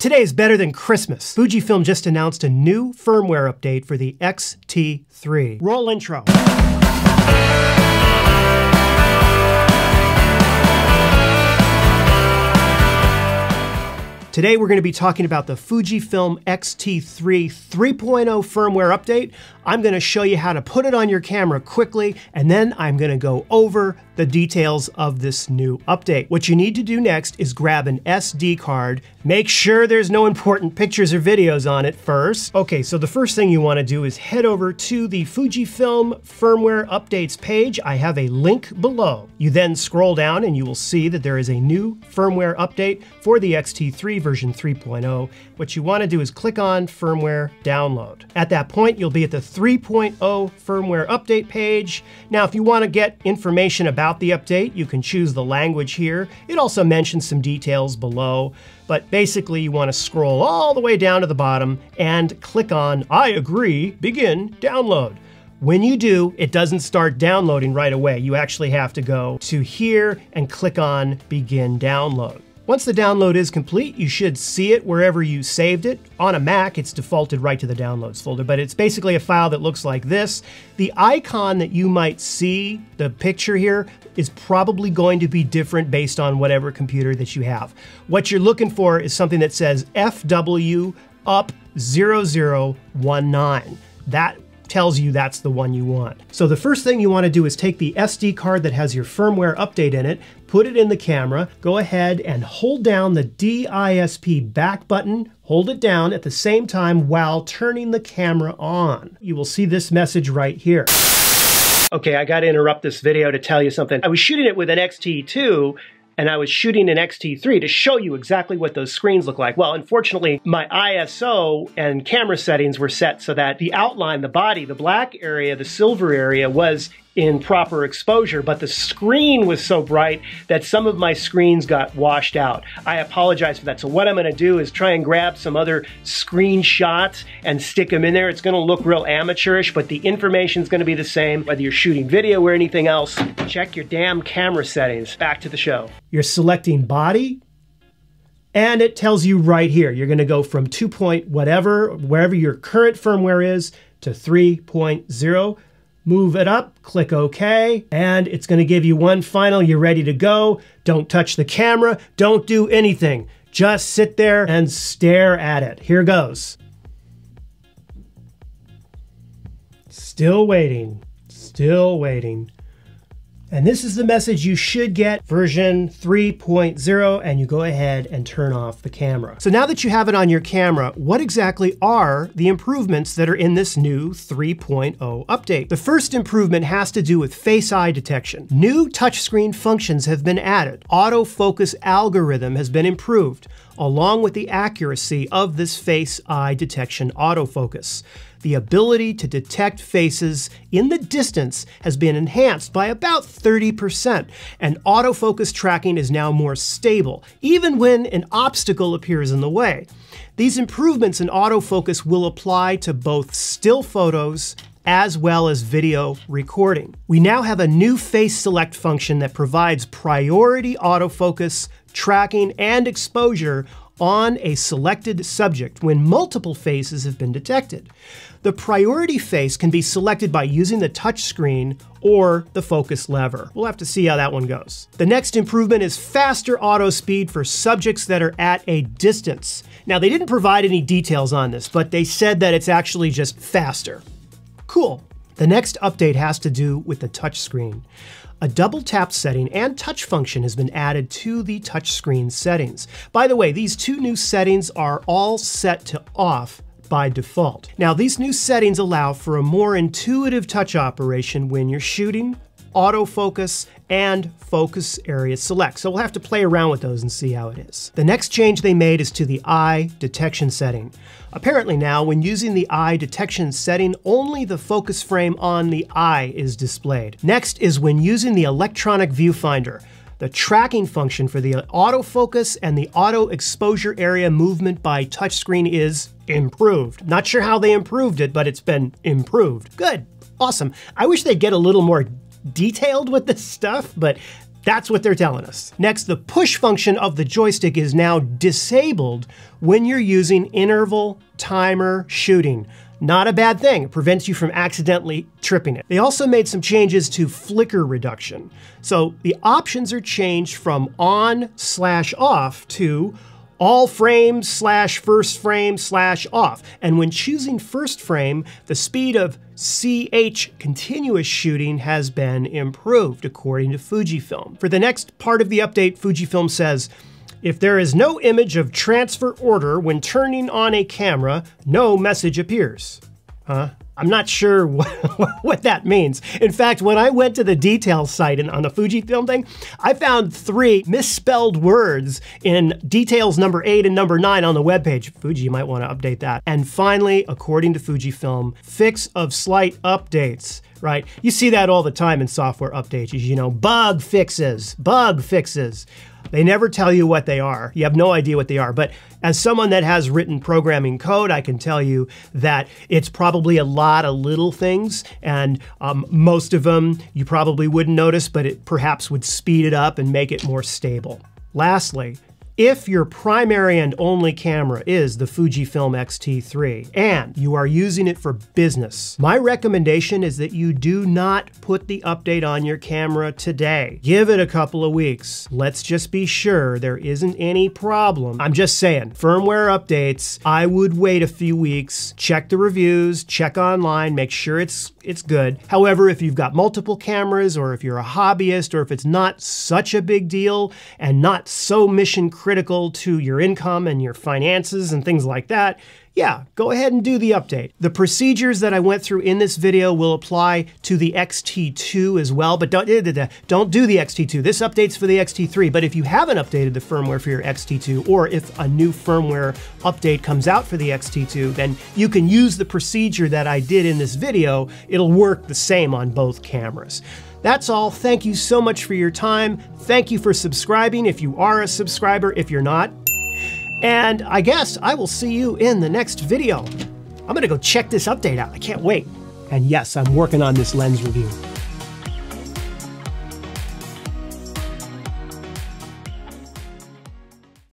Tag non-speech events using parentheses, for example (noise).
Today is better than Christmas. Fujifilm just announced a new firmware update for the X-T3. Roll intro. Today we're going to be talking about the Fujifilm X-T3 3.0 firmware update. I'm going to show you how to put it on your camera quickly, and then I'm going to go over the details of this new update. What you need to do next is grab an SD card. Make sure there's no important pictures or videos on it first. Okay, so the first thing you want to do is head over to the Fujifilm firmware updates page. I have a link below. You then scroll down and you will see that there is a new firmware update for the X-T3 version 3.0, what you want to do is click on firmware download. At that point, you'll be at the 3.0 firmware update page. Now, if you want to get information about the update, you can choose the language here. It also mentions some details below, but basically you want to scroll all the way down to the bottom and click on I agree, begin download. When you do, it doesn't start downloading right away. You actually have to go to here and click on begin download. Once the download is complete, you should see it wherever you saved it. On a Mac, it's defaulted right to the downloads folder, but it's basically a file that looks like this. The icon that you might see, the picture here, is probably going to be different based on whatever computer that you have. What you're looking for is something that says FW up 0019. That tells you that's the one you want. So the first thing you want to do is take the SD card that has your firmware update in it, put it in the camera, go ahead and hold down the DISP back button, hold it down at the same time while turning the camera on. You will see this message right here. Okay, I got to interrupt this video to tell you something. I was shooting it with an X-T2 and I was shooting an X-T3 to show you exactly what those screens look like. Well, unfortunately, my ISO and camera settings were set so that the outline, the body, the black area, the silver area was in proper exposure, but the screen was so bright that some of my screens got washed out. I apologize for that. So what I'm gonna do is try and grab some other screenshots and stick them in there. It's gonna look real amateurish, but the information's gonna be the same. Whether you're shooting video or anything else, check your damn camera settings. Back to the show. You're selecting body, and it tells you right here, you're gonna go from 2 point whatever, wherever your current firmware is, to 3.0 move it up, click OK, and it's going to give you one final, you're ready to go. Don't touch the camera, don't do anything. Just sit there and stare at it. Here goes. Still waiting, still waiting. And this is the message you should get, version 3.0, and you go ahead and turn off the camera. So now that you have it on your camera, what exactly are the improvements that are in this new 3.0 update? The first improvement has to do with face eye detection. New touchscreen functions have been added. Autofocus algorithm has been improved, along with the accuracy of this face eye detection autofocus the ability to detect faces in the distance has been enhanced by about 30%, and autofocus tracking is now more stable, even when an obstacle appears in the way. These improvements in autofocus will apply to both still photos as well as video recording. We now have a new face select function that provides priority autofocus, tracking, and exposure on a selected subject when multiple faces have been detected. The priority face can be selected by using the touchscreen or the focus lever. We'll have to see how that one goes. The next improvement is faster auto speed for subjects that are at a distance. Now, they didn't provide any details on this, but they said that it's actually just faster. Cool. The next update has to do with the touchscreen. A double tap setting and touch function has been added to the touchscreen settings. By the way, these two new settings are all set to off by default. Now, these new settings allow for a more intuitive touch operation when you're shooting, autofocus, and focus area select. So we'll have to play around with those and see how it is. The next change they made is to the eye detection setting. Apparently now, when using the eye detection setting, only the focus frame on the eye is displayed. Next is when using the electronic viewfinder. The tracking function for the autofocus and the auto exposure area movement by touchscreen is improved. Not sure how they improved it, but it's been improved. Good, awesome. I wish they'd get a little more detailed with this stuff, but That's what they're telling us. Next, the push function of the joystick is now disabled when you're using interval timer shooting. Not a bad thing, it prevents you from accidentally tripping it. They also made some changes to flicker reduction. So the options are changed from on slash off to all frames slash first frame slash off. And when choosing first frame, the speed of CH continuous shooting has been improved, according to Fujifilm. For the next part of the update, Fujifilm says, if there is no image of transfer order when turning on a camera, no message appears. Huh? I'm not sure what, (laughs) what, that means. In fact, when I went to the details site on the Fujifilm thing, I found three misspelled words in details number eight and number nine on the webpage. Fuji, you might want to update that. And finally, according to Fujifilm, fix of slight updates right? You see that all the time in software updates, you know, bug fixes, bug fixes. They never tell you what they are. You have no idea what they are. But as someone that has written programming code, I can tell you that it's probably a lot of little things, and um, most of them you probably wouldn't notice, but it perhaps would speed it up and make it more stable. Lastly, if your primary and only camera is the Fujifilm X-T3 and you are using it for business, my recommendation is that you do not put the update on your camera today. Give it a couple of weeks. Let's just be sure there isn't any problem. I'm just saying, firmware updates, I would wait a few weeks, check the reviews, check online, make sure it's it's good. However, if you've got multiple cameras or if you're a hobbyist or if it's not such a big deal and not so mission critical critical to your income and your finances and things like that, yeah, go ahead and do the update. The procedures that I went through in this video will apply to the XT2 as well, but don't, eh, eh, eh, don't do the XT2. This update's for the XT3, but if you haven't updated the firmware for your XT2, or if a new firmware update comes out for the XT2, then you can use the procedure that I did in this video. It'll work the same on both cameras. That's all. Thank you so much for your time. Thank you for subscribing if you are a subscriber. If you're not, and I guess I will see you in the next video. I'm gonna go check this update out. I can't wait. And yes, I'm working on this lens review.